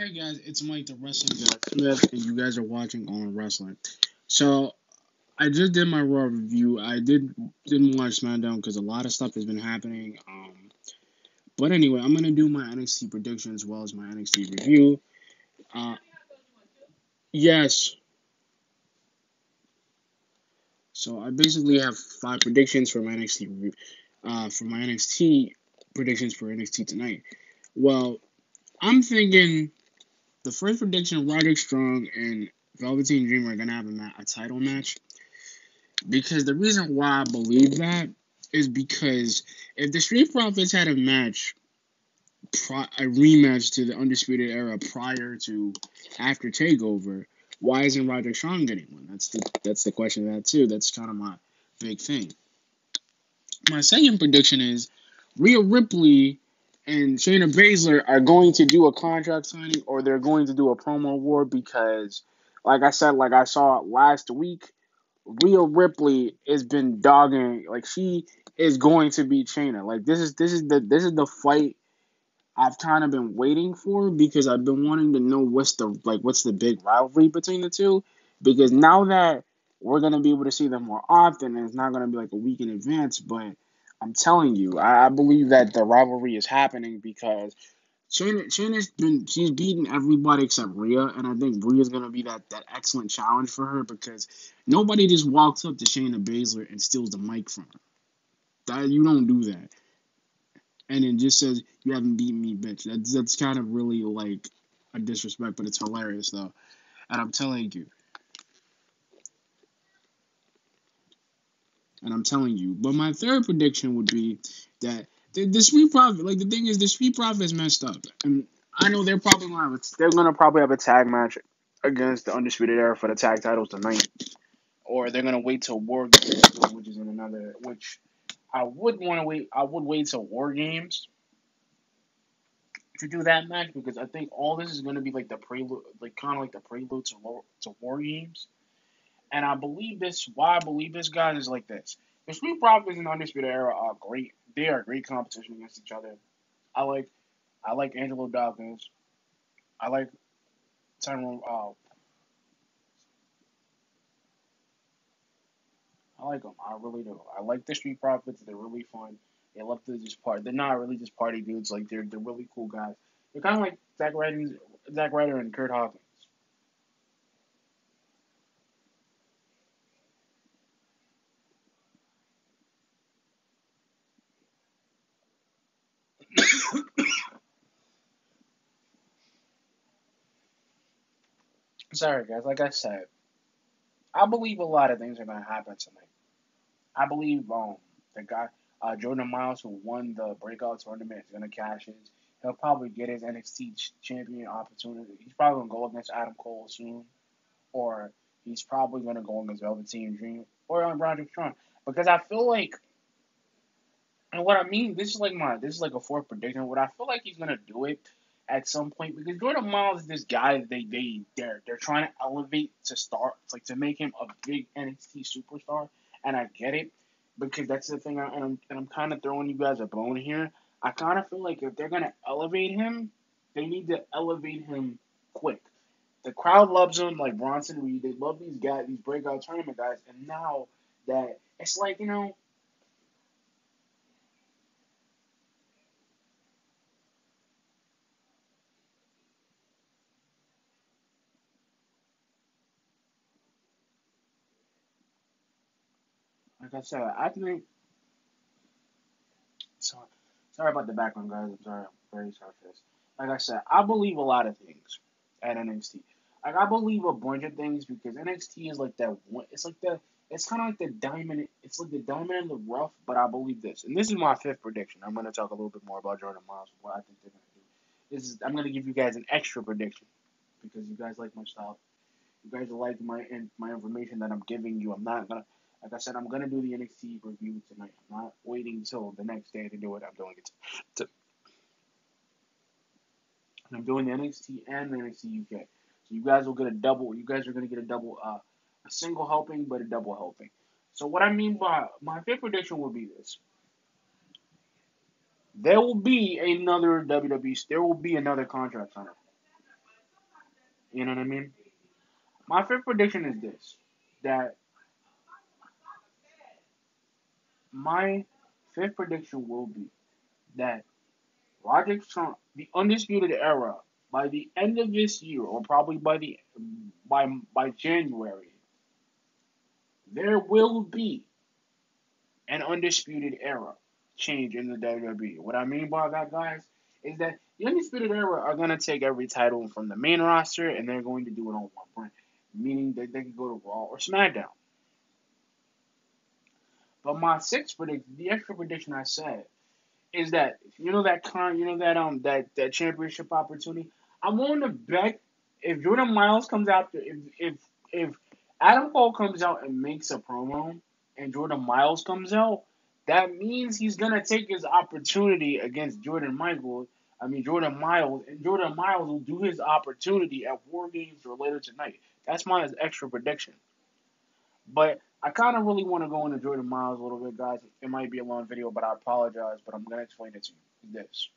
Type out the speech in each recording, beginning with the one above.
Hey guys, it's Mike the Wrestling Guy Smith, and you guys are watching On Wrestling. So, I just did my Raw review. I did didn't watch SmackDown because a lot of stuff has been happening. Um, but anyway, I'm gonna do my NXT prediction as well as my NXT review. Uh, yes. So I basically have five predictions for my NXT uh, for my NXT predictions for NXT tonight. Well, I'm thinking the first prediction: Roderick Strong and Velveteen Dream are gonna have a, ma- a title match. Because the reason why I believe that is because if the Street Profits had a match, pri- a rematch to the Undisputed Era prior to after Takeover, why isn't Roderick Strong getting one? That's the that's the question of that too. That's kind of my big thing. My second prediction is Rhea Ripley and Shayna Baszler are going to do a contract signing or they're going to do a promo war because, like I said, like I saw last week, Rhea Ripley has been dogging like she is going to be Shayna. Like this is this is the this is the fight I've kind of been waiting for because I've been wanting to know what's the like what's the big rivalry between the two because now that we're gonna be able to see them more often and it's not gonna be like a week in advance, but I'm telling you, I, I believe that the rivalry is happening because Shayna, Shayna's been she's beaten everybody except Rhea, and I think Rhea's gonna be that that excellent challenge for her because nobody just walks up to Shayna Baszler and steals the mic from her. That you don't do that, and it just says you haven't beaten me, bitch. That's that's kind of really like a disrespect, but it's hilarious though, and I'm telling you. And I'm telling you. But my third prediction would be that the, the Street Profit, like the thing is, the Street Profit is messed up. And I know they're probably gonna have a, they're gonna probably have a tag match against the Undisputed Era for the tag titles tonight, or they're gonna wait till War Games, which is in another. Which I would want to wait. I would wait till War Games to do that match because I think all this is gonna be like the prelude, like kind of like the prelude to War, to War Games. And I believe this. Why I believe this, guys, is like this. The Street Profits and Undisputed Era are great. They are great competition against each other. I like, I like Angelo Dawkins. I like Tyrone. Uh, I like them. I really do. I like the Street Profits. They're really fun. They love to just party. They're not really just party dudes. Like they're they're really cool guys. They're kind of like Zack Ryder, Zack Ryder and Kurt Hawkins. Sorry, guys. Like I said, I believe a lot of things are gonna happen tonight. I believe um the guy uh, Jordan Myles who won the breakout tournament is gonna cash in. He'll probably get his NXT ch- champion opportunity. He's probably gonna go against Adam Cole soon, or he's probably gonna go against Velveteen Dream or on Roderick Strong because I feel like. And what I mean, this is like my, this is like a fourth prediction. What I feel like he's gonna do it at some point because Jordan Myles is this guy they they they're they're trying to elevate to start like to make him a big NXT superstar, and I get it because that's the thing. I, and I'm and I'm kind of throwing you guys a bone here. I kind of feel like if they're gonna elevate him, they need to elevate him quick. The crowd loves him, like Bronson Reed. They love these guys, these breakout tournament guys, and now that it's like you know Like I said, I think. Sorry, sorry about the background, guys. I'm sorry. I'm very sorry for this. Like I said, I believe a lot of things at NXT. Like I believe a bunch of things because NXT is like that one. It's like the. It's kind of like the diamond. It's like the diamond in the rough. But I believe this, and this is my fifth prediction. I'm going to talk a little bit more about Jordan Myles. What I think they're to do. This is. I'm going to give you guys an extra prediction because you guys like my style. You guys like my and my information that I'm giving you. I'm not gonna like I said, I'm gonna do the NXT review tonight. I'm not waiting until the next day to do it. I'm doing it. To, I'm doing the NXT and the NXT UK. So you guys will get a double. You guys are gonna get a double, uh, a single helping, but a double helping. So what I mean by my fifth prediction will be this: there will be another WWE. There will be another contract signer. You know what I mean? My fifth prediction is this that my fifth prediction will be that Roderick Strong, the undisputed era, by the end of this year, or probably by the by by January, there will be an undisputed era change in the WWE. What I mean by that, guys, is that the undisputed era are gonna take every title from the main roster and they're going to do it on one brand, meaning that they can go to Raw or SmackDown. But my sixth prediction, the extra prediction I said, is that you know that con, you know that um that that championship opportunity. I'm willing to bet if Jordan Myles comes out, if if if Adam Cole comes out and makes a promo, and Jordan Myles comes out, that means he's gonna take his opportunity against Jordan Michaels. I mean Jordan Myles, and Jordan Myles will do his opportunity at War Games or later tonight. That's my extra prediction. But I kind of really want to go into Jordan Myles a little bit, guys. It might be a long video, but I apologize. But I'm gonna explain it to you. This.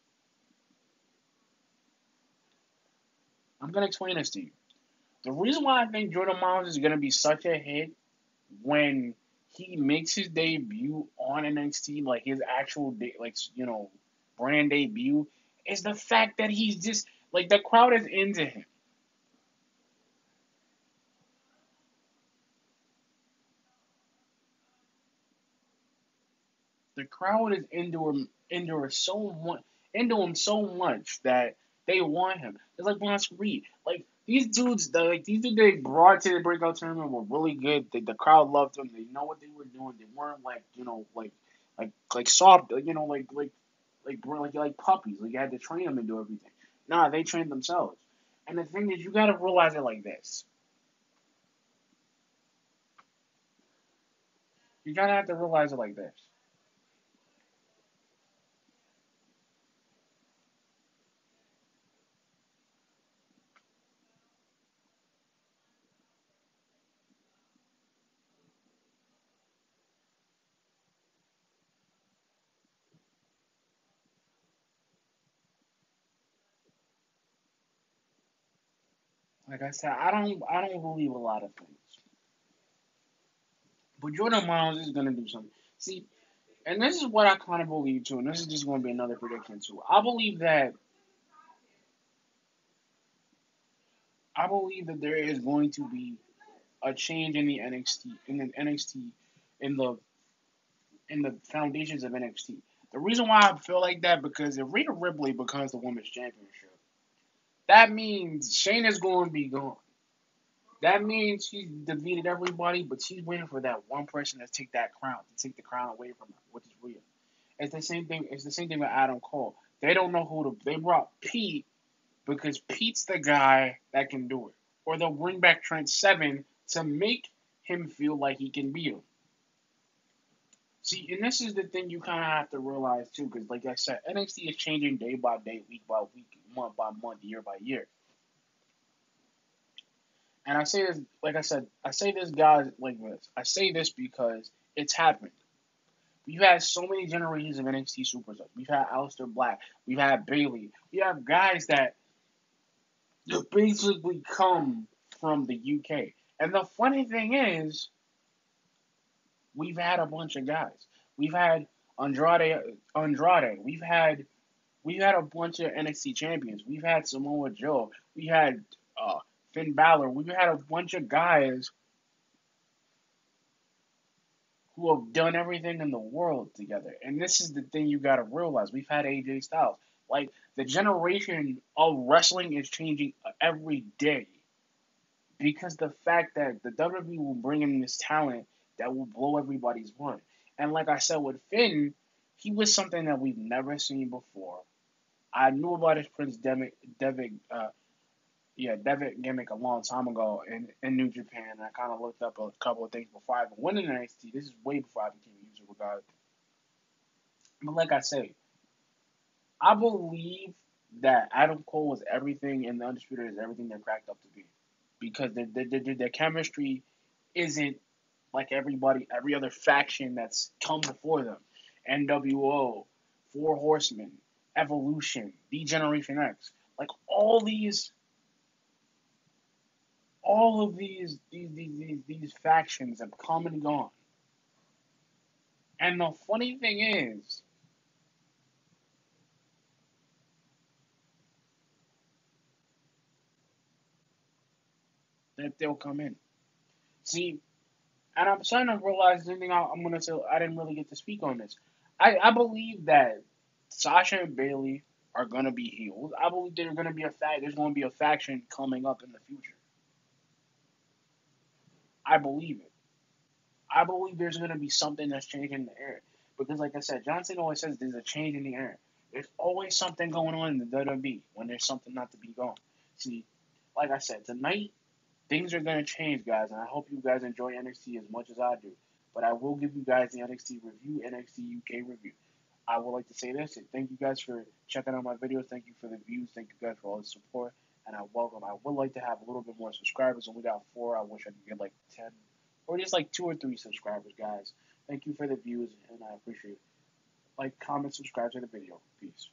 I'm gonna explain this to you. The reason why I think Jordan Myles is gonna be such a hit when he makes his debut on NXT, like his actual, de- like you know, brand debut, is the fact that he's just like the crowd is into him. Crowd is into him, into him so much, into him so much that they want him. It's like Blanche Reed. Like these dudes, the, like these dudes they brought to the breakout tournament were really good. The crowd loved them. They know what they were doing. They weren't like you know like like like soft, you know like like like like like puppies. Like you had to train them and do everything. Nah, they trained themselves. And the thing is, you got to realize it like this. You gotta have to realize it like this. Like I said, I don't I don't believe a lot of things. But Jordan Myles is gonna do something. See, and this is what I kind of believe too, and this is just going to be another prediction too. I believe that I believe that there is going to be a change in the NXT in the NXT in the in the foundations of NXT. The reason why I feel like that because if Rhea Ripley becomes the women's championship, that means Shayna's going to be gone. That means she's defeated everybody, but she's waiting for that one person to take that crown, to take the crown away from her, which is Rhea. It's the same thing. It's the same thing with Adam Cole. They don't know who to. They brought Pete because Pete's the guy that can do it, or they'll bring back Trent Seven to make him feel like he can beat him. See, and this is the thing you kind of have to realize too, because like I said, NXT is changing day by day, week by week, month by month, year by year. And I say this, like I said, I say this, guys, like this. I say this because it's happened. We've had so many generations of NXT superstars. We've had Aleister Black. We've had Bayley. We have guys that basically come from the UK. And the funny thing is, we've had a bunch of guys. We've had Andrade, Andrade. We've had we've had a bunch of NXT champions. We've had Samoa Joe. We had uh, Finn Balor. We've had a bunch of guys who have done everything in the world together. And this is the thing you got to realize. We've had AJ Styles. Like the generation of wrestling is changing every day because the fact that the WWE will bring in this talent that will blow everybody's mind. And like I said with Finn, he was something that we've never seen before. I knew about his Prince Devitt, Devitt uh, yeah, Devitt gimmick a long time ago in, in New Japan. I kind of looked up a couple of things before I even went into NXT. This is way before I became a user regard. But like I say, I believe that Adam Cole is everything and the Undisputed is everything they're cracked up to be. Because their, the, the, the chemistry isn't like everybody, every other faction that's come before them. NWO, Four all these all of these these these these, these factions have come and gone. And the funny thing is, that they'll come in. See, and I'm starting to realize something I, am gonna say. I didn't really get to speak on this. I, I believe that Sasha and Bayley are gonna be healed. I believe there's gonna be a fact. There's gonna be a faction coming up in the future. I believe it. I believe there's gonna be something that's changing the air because, like I said, Johnson always says there's a change in the air. There's always something going on in the WWE when there's something not to be going. See, like I said, tonight things are gonna change, guys, and I hope you guys enjoy NXT as much as I do. But I will give you guys the NXT review, NXT UK review. I would like to say this and thank you guys for checking out my videos. Thank you for the views. Thank you guys for all the support. And I welcome. I would like to have a little bit more subscribers. Only got four. I wish I could get like ten, or just like two or three subscribers, guys. Thank you for the views, and I appreciate it. Like, comment, subscribe to the video. Peace.